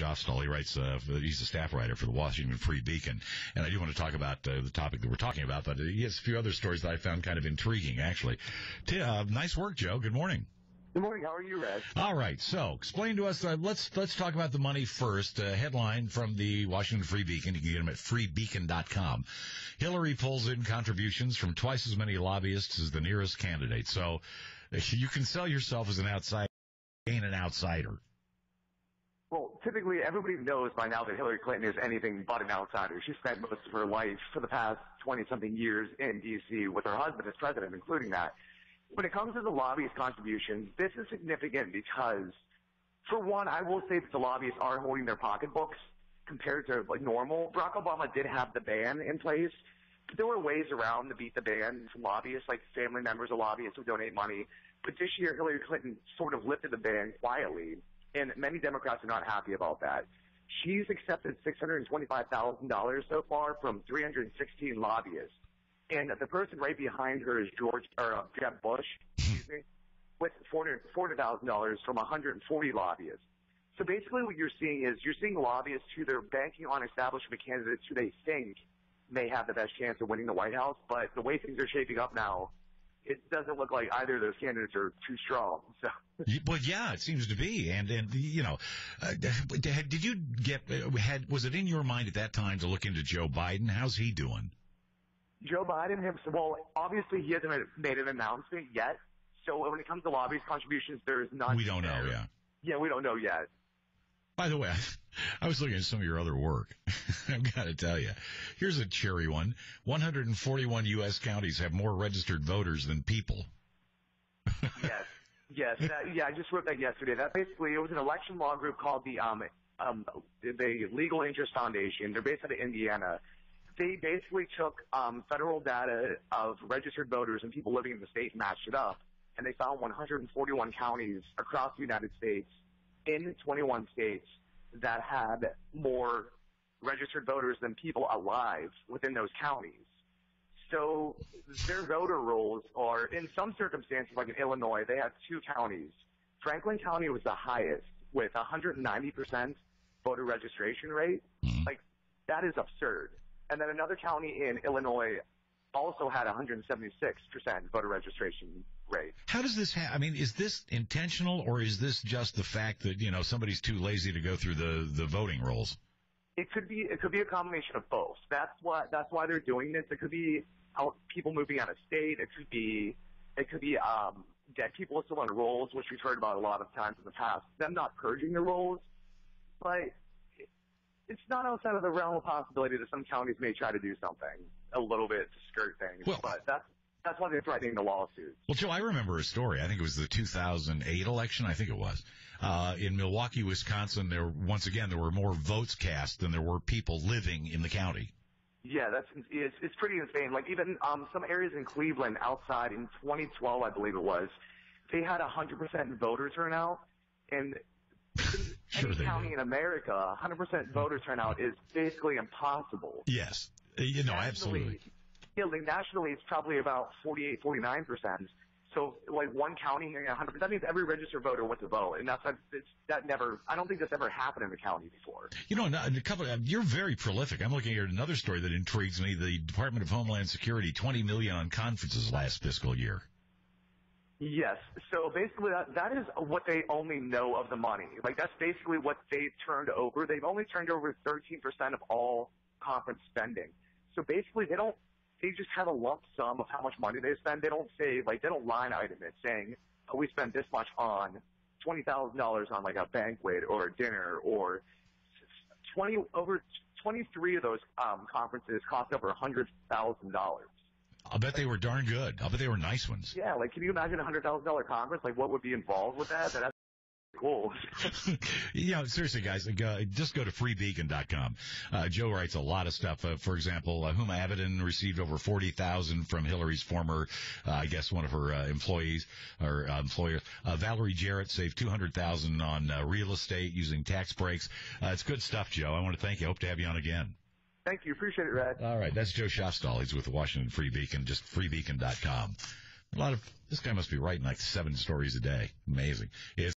Jostall. He writes, uh, he's a staff writer for the Washington Free Beacon. And I do want to talk about uh, the topic that we're talking about, but he has a few other stories that I found kind of intriguing, actually. T- uh, nice work, Joe. Good morning. Good morning. How are you, Red? All right. So, explain to us. Uh, let's let's talk about the money first. Uh, headline from the Washington Free Beacon. You can get them at freebeacon.com. Hillary pulls in contributions from twice as many lobbyists as the nearest candidate. So, you can sell yourself as an outsider, ain't an outsider. Well, typically everybody knows by now that Hillary Clinton is anything but an outsider. She spent most of her life for the past 20 something years in D.C. with her husband as president, including that. When it comes to the lobbyist contributions, this is significant because, for one, I will say that the lobbyists are holding their pocketbooks compared to like normal. Barack Obama did have the ban in place, but there were ways around to beat the ban from lobbyists, like family members of lobbyists who donate money. But this year, Hillary Clinton sort of lifted the ban quietly and many Democrats are not happy about that. She's accepted $625,000 so far from 316 lobbyists. And the person right behind her is George, or uh, Jeb Bush, excuse me, with $400,000 from 140 lobbyists. So basically what you're seeing is you're seeing lobbyists who they're banking on establishment candidates who they think may have the best chance of winning the White House, but the way things are shaping up now, it doesn't look like either of those candidates are too strong. So. Well, yeah, it seems to be, and and you know, uh, did you get uh, had was it in your mind at that time to look into Joe Biden? How's he doing? Joe Biden himself. Well, obviously he hasn't made an announcement yet. So when it comes to lobbyist contributions, there is none. We don't know. Yeah. Yeah, we don't know yet. By the way, I was looking at some of your other work. I've got to tell you. Here's a cherry one. 141 U.S. counties have more registered voters than people. yes. Yes. That, yeah, I just wrote that yesterday. That basically, it was an election law group called the, um, um, the Legal Interest Foundation. They're based out of Indiana. They basically took, um, federal data of registered voters and people living in the state and matched it up. And they found 141 counties across the United States in 21 states that had more registered voters than people alive within those counties. So their voter rolls are, in some circumstances, like in Illinois, they have two counties. Franklin County was the highest with 190% voter registration rate. Mm-hmm. Like, that is absurd. And then another county in Illinois also had 176% voter registration rate. How does this happen? I mean, is this intentional or is this just the fact that, you know, somebody's too lazy to go through the, the voting rolls? It could be, it could be a combination of both. That's what, that's why they're doing this. It could be people moving out of state. It could be, it could be, um, dead people still on rolls, which we've heard about a lot of times in the past. Them not purging the rolls. But it's not outside of the realm of possibility that some counties may try to do something a little bit to skirt things. Well, but that's that's why they're threatening the lawsuits. Well, Joe, I remember a story. I think it was the 2008 election. I think it was uh, in Milwaukee, Wisconsin. There once again there were more votes cast than there were people living in the county. Yeah, that's it's, it's pretty insane. Like even um, some areas in Cleveland, outside in 2012, I believe it was, they had 100% voter turnout, and Sure any county do. in America, 100% voter turnout is basically impossible. Yes, Uh, you know, Nationally- absolutely. Yeah, like nationally, it's probably about 48, 49 percent. So, like one county hearing 100, that means every registered voter went to vote, and that's it's, that never. I don't think that's ever happened in the county before. You know, a couple. You're very prolific. I'm looking at another story that intrigues me. The Department of Homeland Security, 20 million on conferences last fiscal year. Yes. So basically, that that is what they only know of the money. Like that's basically what they've turned over. They've only turned over 13 percent of all conference spending. So basically, they don't. They just have a lump sum of how much money they spend. They don't say like they don't line item it saying, "Oh, we spent this much on twenty thousand dollars on like a banquet or a dinner or twenty over twenty three of those um, conferences cost over a hundred thousand dollars." I'll bet they were darn good. I'll bet they were nice ones. Yeah, like can you imagine a hundred thousand dollar Congress? Like what would be involved with that? That's cool. you know, seriously, guys, like, uh, just go to freebeacon.com. Uh, Joe writes a lot of stuff. Uh, for example, uh, Huma Abedin received over 40,000 from Hillary's former, uh, I guess one of her, uh, employees or uh, employers. Uh, Valerie Jarrett saved 200,000 on, uh, real estate using tax breaks. Uh, it's good stuff, Joe. I want to thank you. Hope to have you on again. Thank you. Appreciate it, Red. All right. That's Joe Schoffstall. He's with the Washington Free Beacon, just freebeacon.com. A lot of, this guy must be writing like seven stories a day. Amazing. It's